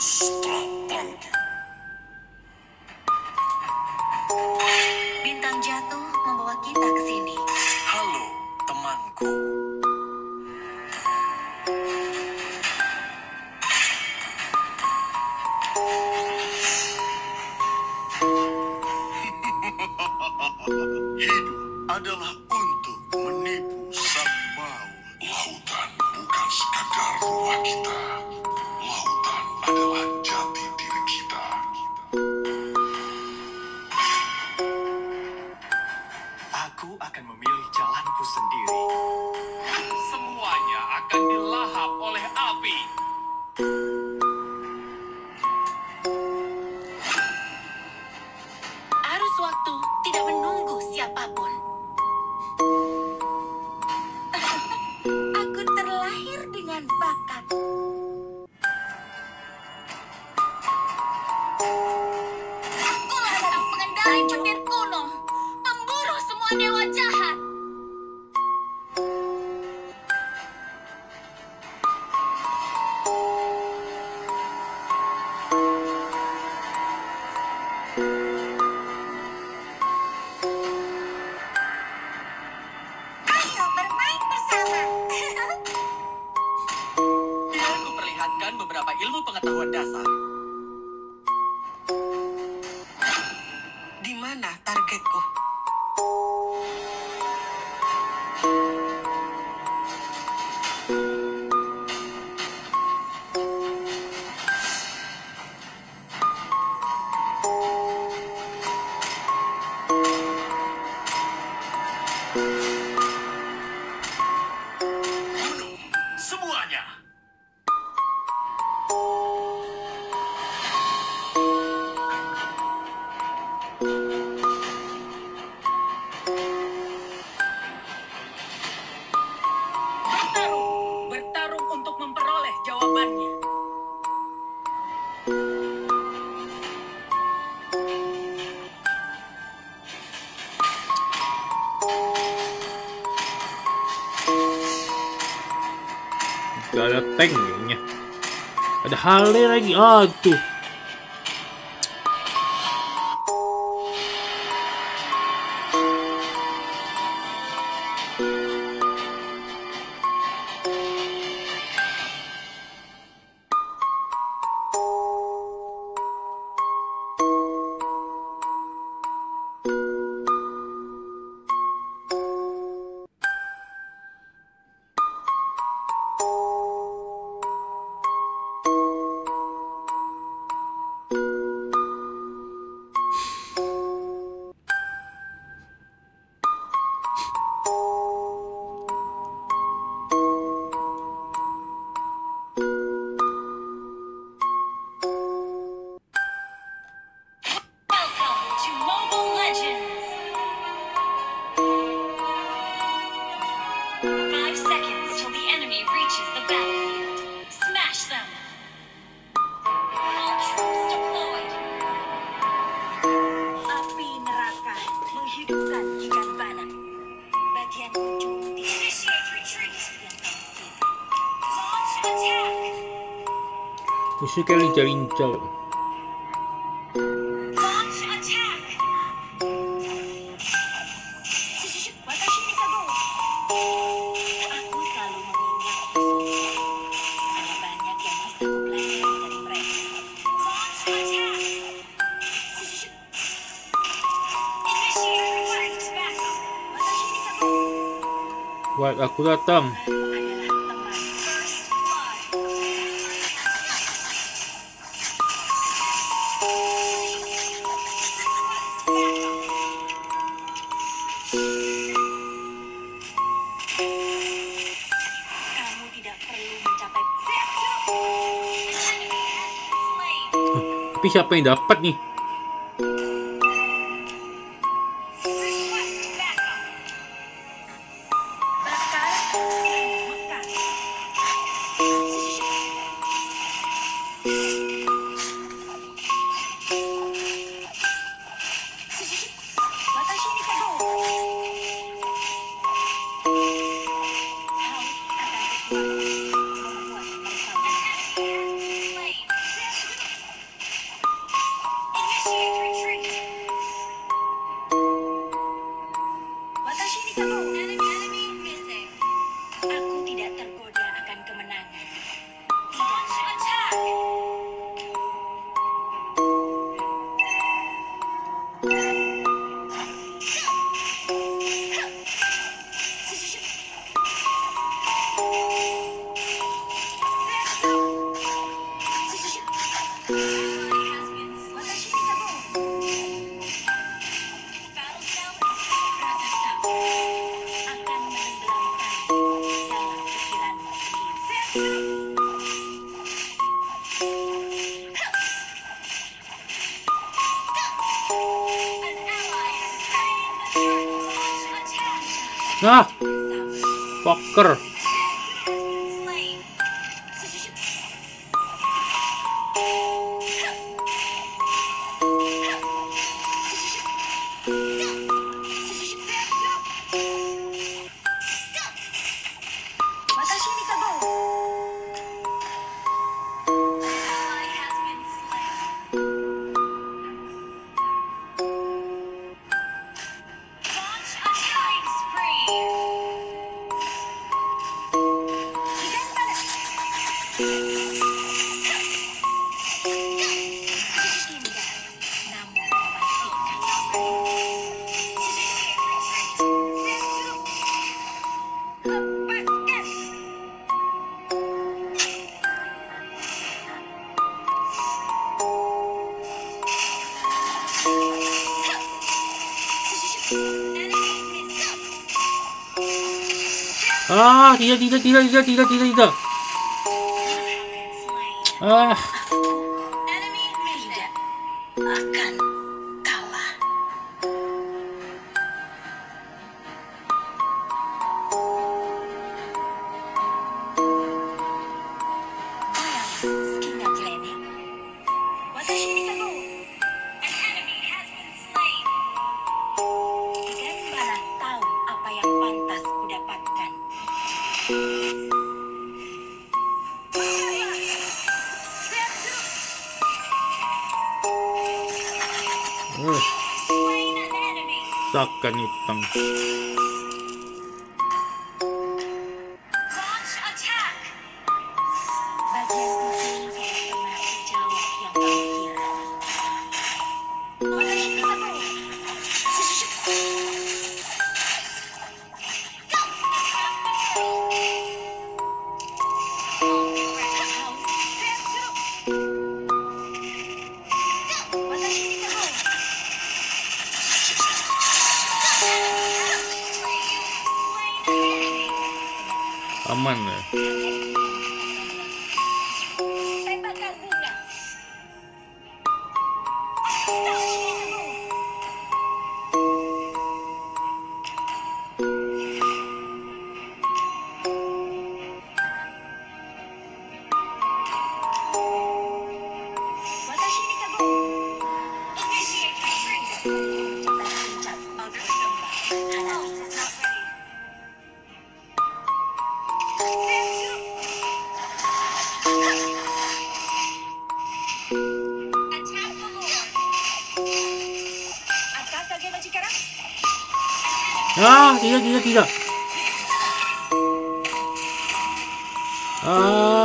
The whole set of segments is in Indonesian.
Zeus telah. Bintang jatuh membawa kita ke sini. Halo, temanku. Hidup adalah untuk menipu sang maut. Lautan bukan sekadar rumah kita. Perlihatkan beberapa ilmu pengetahuan dasar. Di mana targetku? Gak ada tank kayaknya. Ada Harley lagi. Aduh. Dari mereka. Launch attack! Initiate request backup. Watashi ni kago. Buat aku datang. Tapi siapa yang dapat nih? Nah, poker. 啊，底下底下底下底下底下底下，啊。作家に言ったん。啊！第下个，下一个，个！啊！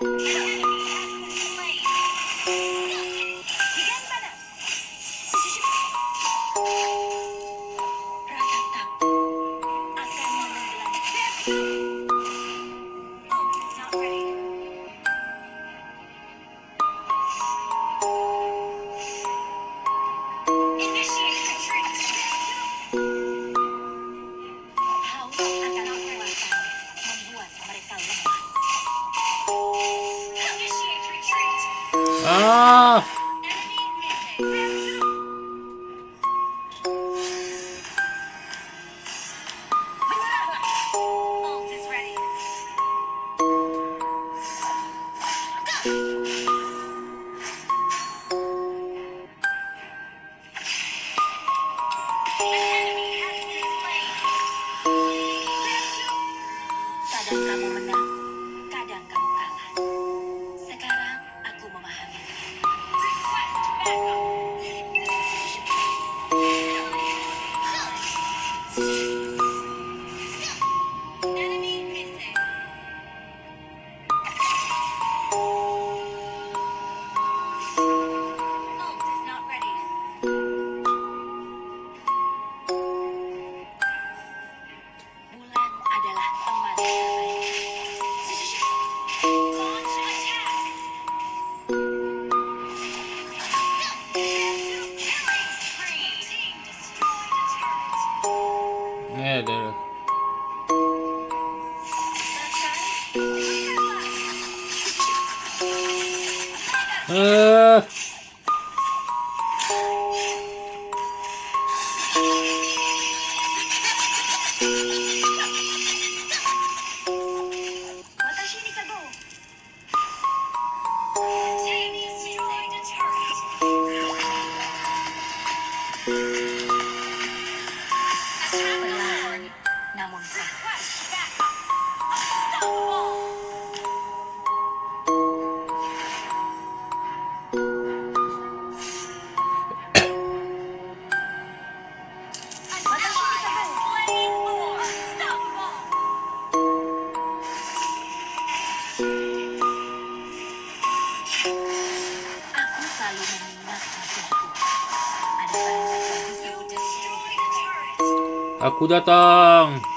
Yeah. 아 Aku datang.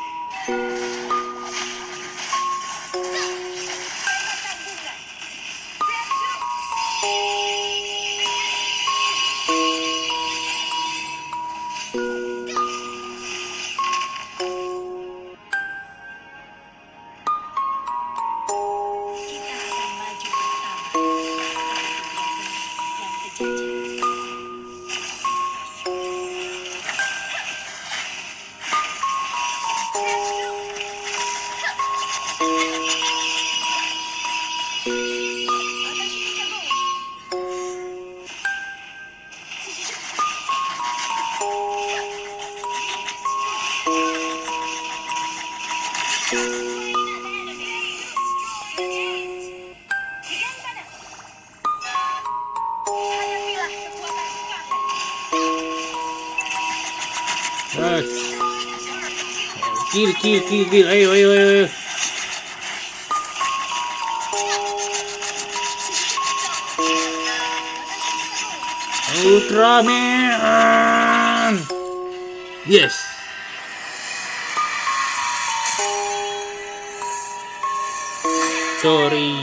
kill kill kill kill ayo ayo ayo. Ultraman. Yes. Sorry.